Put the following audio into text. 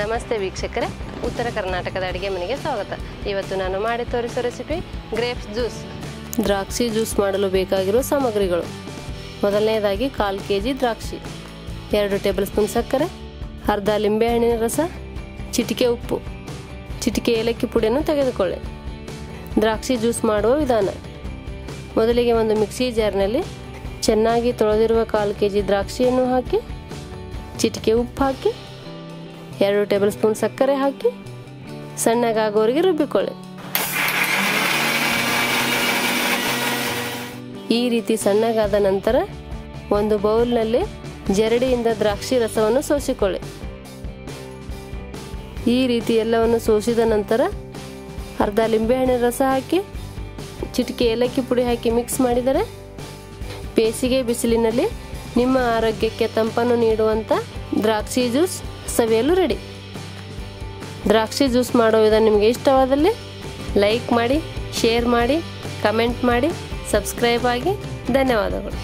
ನಮಸ್ತೆ ವೀಕ್ಷಕರೇ. ಉತ್ತರ ಕರ್ನಾಟಕದ ಅಡುಗೆ ಮನೆಗೆ ಸ್ವಾಗತ. ಇವತ್ತು ನಾನು ಮಾಡಿ ತೋರಿಸೋ ರೆಸಿಪಿ ಗ್ರೇಪ್ಸ್ ಜ್ಯೂಸ್ ದ್ರಾಕ್ಷಿ ಜ್ಯೂಸ್ ಮಾಡಲು ಬೇಕಾಗಿರುವ ಸಾಮಗ್ರಿಗಳು. ಮೊದಲನೇದಾಗಿ ಕಾಲು ಕೆ ಜಿ ದ್ರಾಕ್ಷಿ, ಎರಡು ಟೇಬಲ್ ಸ್ಪೂನ್ ಸಕ್ಕರೆ, ಅರ್ಧ ಲಿಂಬೆಹಣ್ಣಿನ ರಸ, ಚಿಟಿಕೆ ಉಪ್ಪು. ಚಿಟಿಕೆ ಏಲಕ್ಕಿ ಪುಡಿಯನ್ನು ತೆಗೆದುಕೊಳ್ಳಿ. ದ್ರಾಕ್ಷಿ ಜ್ಯೂಸ್ ಮಾಡುವ ವಿಧಾನ. ಮೊದಲಿಗೆ ಒಂದು ಮಿಕ್ಸಿ ಜಾರ್ನಲ್ಲಿ ಚೆನ್ನಾಗಿ ತೊಳೆದಿರುವ ಕಾಲು ಕೆ ಜಿ ದ್ರಾಕ್ಷಿಯನ್ನು ಹಾಕಿ, ಚಿಟಿಕೆ ಉಪ್ಪು ಹಾಕಿ ಎರಡು ಟೇಬಲ್ ಸ್ಪೂನ್ ಸಕ್ಕರೆ ಹಾಕಿ ಸಣ್ಣಗಾಗೋರಿಗೆ ರುಬ್ಬಿಕೊಳ್ಳಿ. ಈ ರೀತಿ ಸಣ್ಣಗಾದ ನಂತರ ಒಂದು ಬೌಲ್ನಲ್ಲಿ ಜರಡಿಯಿಂದ ದ್ರಾಕ್ಷಿ ರಸವನ್ನು ಸೋಸಿಕೊಳ್ಳಿ. ಈ ರೀತಿ ಎಲ್ಲವನ್ನು ಸೋಸಿದ ನಂತರ ಅರ್ಧ ಲಿಂಬೆಹಣ್ಣಿನ ರಸ ಹಾಕಿ, ಚಿಟಿಕೆ ಏಲಕ್ಕಿ ಪುಡಿ ಹಾಕಿ ಮಿಕ್ಸ್ ಮಾಡಿದರೆ ಬೇಸಿಗೆ ಬಿಸಿಲಿನಲ್ಲಿ ನಿಮ್ಮ ಆರೋಗ್ಯಕ್ಕೆ ತಂಪನ್ನು ನೀಡುವಂಥ ದ್ರಾಕ್ಷಿ ಜ್ಯೂಸ್ ಸವಿಯಲು ರೆಡಿ. ದ್ರಾಕ್ಷಿ ಜ್ಯೂಸ್ ಮಾಡೋ ವಿಧಾನ ನಿಮಗೆ ಇಷ್ಟವಾದಲ್ಲಿ ಲೈಕ್ ಮಾಡಿ, ಶೇರ್ ಮಾಡಿ, ಕಮೆಂಟ್ ಮಾಡಿ, ಸಬ್ಸ್ಕ್ರೈಬ್ ಆಗಿ ಧನ್ಯವಾದಗಳು.